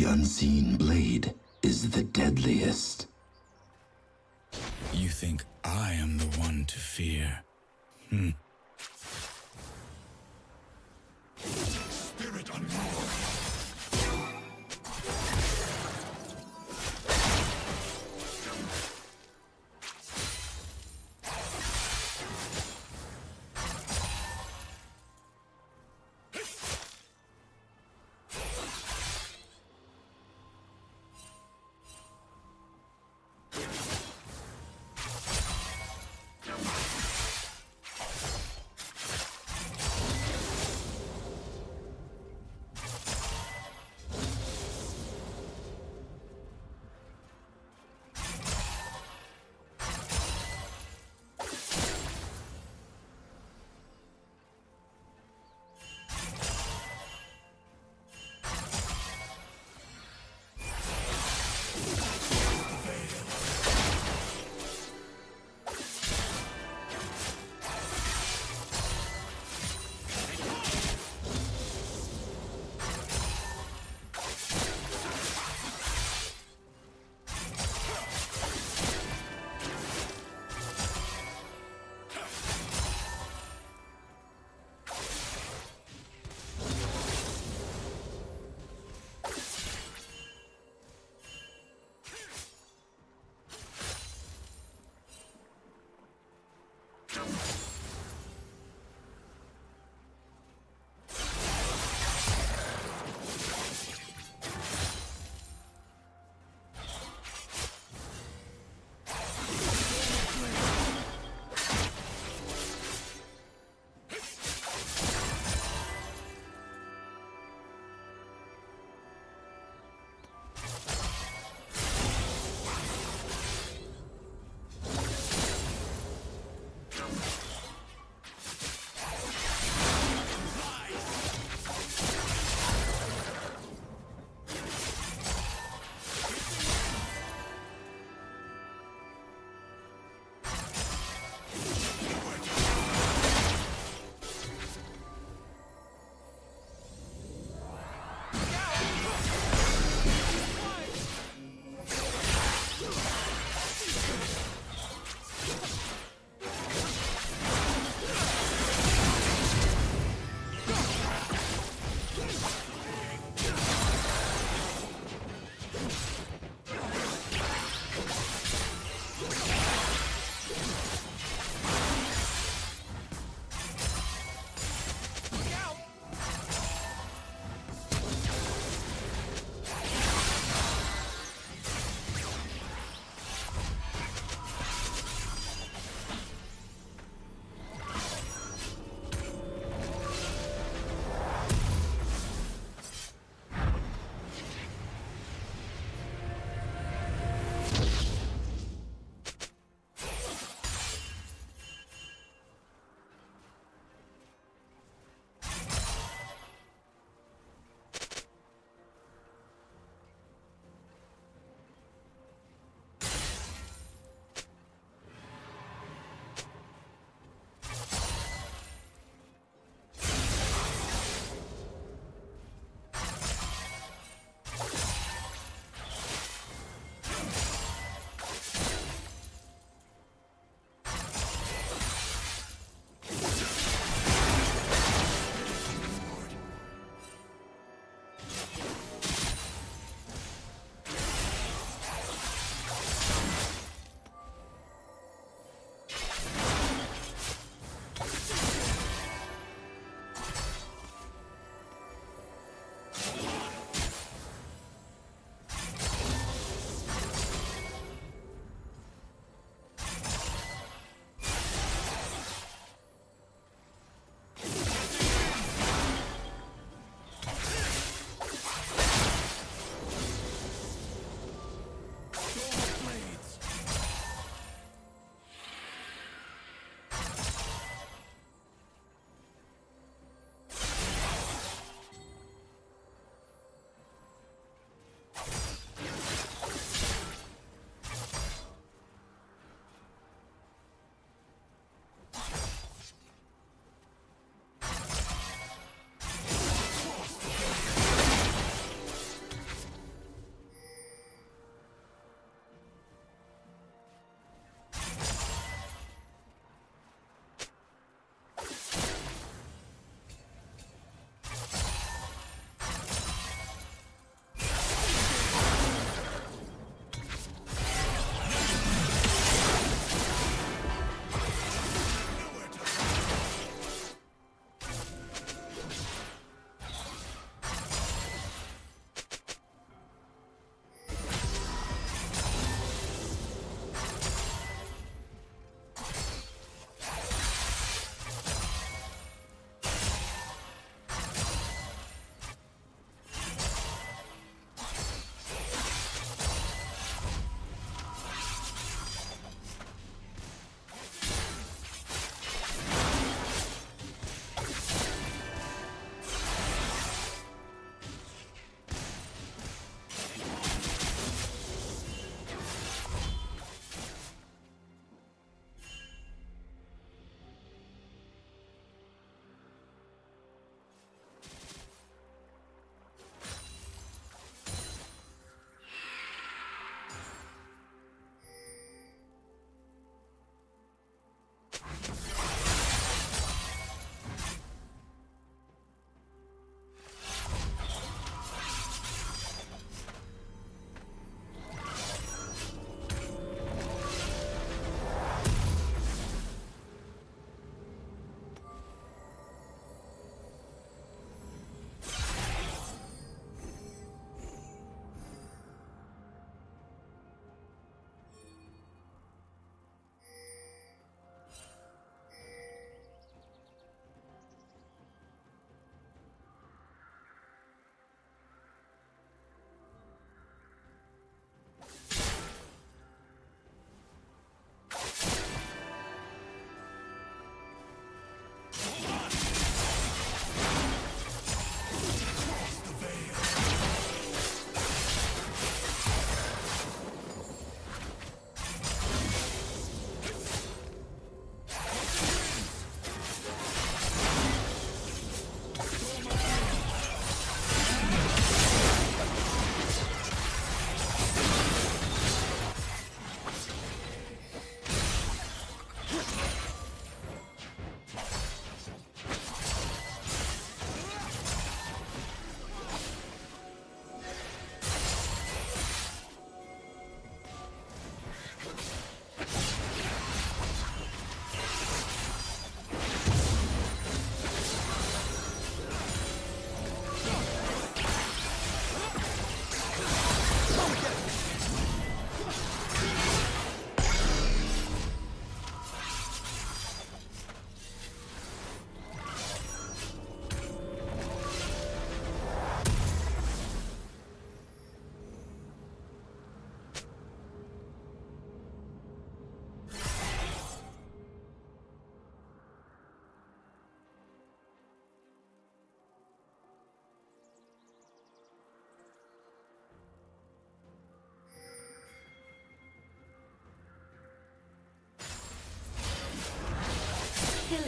The unseen blade is the deadliest. You think I am the one to fear? Hmm.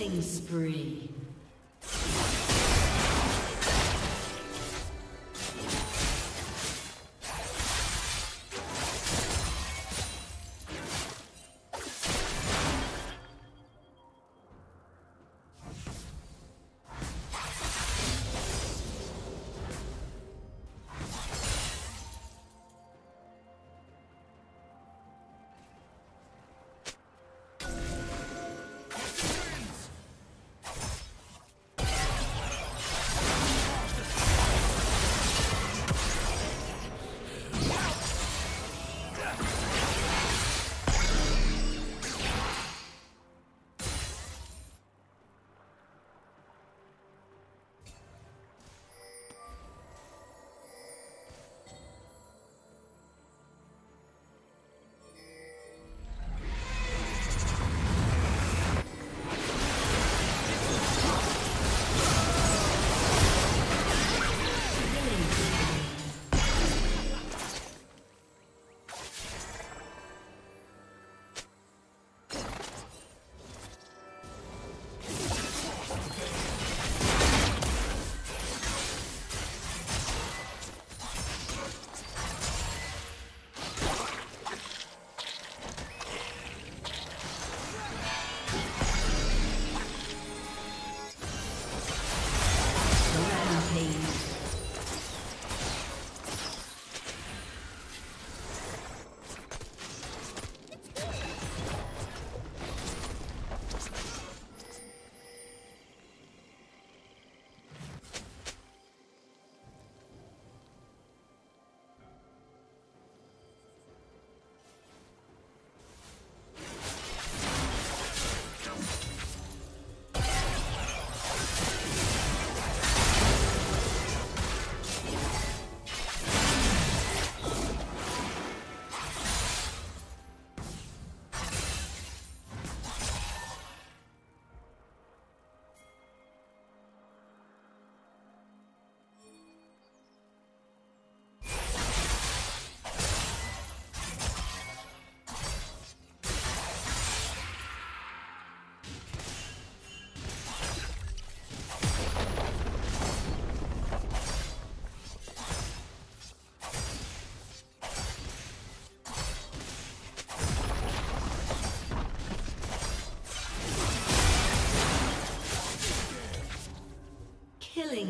Killing spree.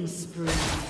Killing spree.